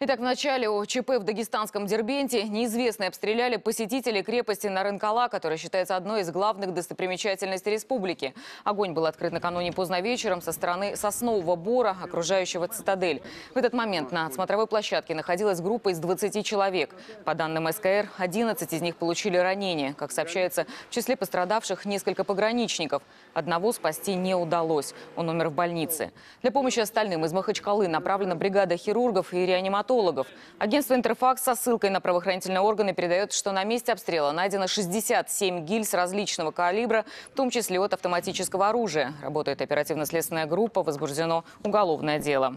Итак, в начале о ЧП в дагестанском Дербенте неизвестные обстреляли посетителей крепости Нарынкала, которая считается одной из главных достопримечательностей республики. Огонь был открыт накануне поздно вечером со стороны соснового бора, окружающего цитадель. В этот момент на смотровой площадке находилась группа из 20 человек. По данным СКР, 11 из них получили ранения. Как сообщается, в числе пострадавших несколько пограничников. Одного спасти не удалось. Он умер в больнице. Для помощи остальным из Махачкалы направлена бригада хирургов и реаниматологов. Агентство «Интерфакс» со ссылкой на правоохранительные органы передает, что на месте обстрела найдено 67 гильз различного калибра, в том числе от автоматического оружия. Работает оперативно-следственная группа, возбуждено уголовное дело.